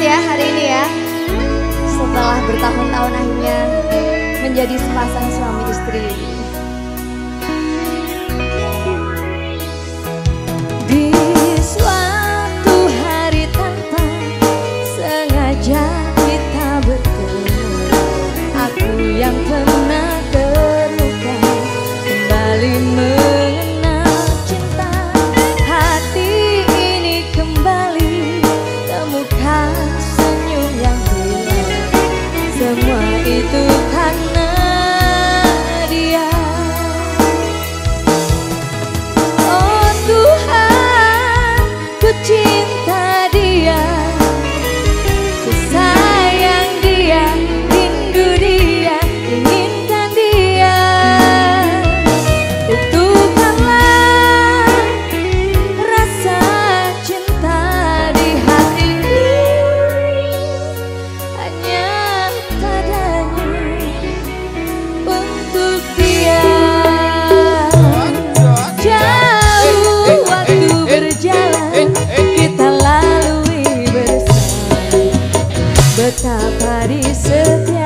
ya hari ini ya. Setelah bertahun-tahun akhirnya menjadi sepasang suami istri. Di suatu hari tanpa sengaja se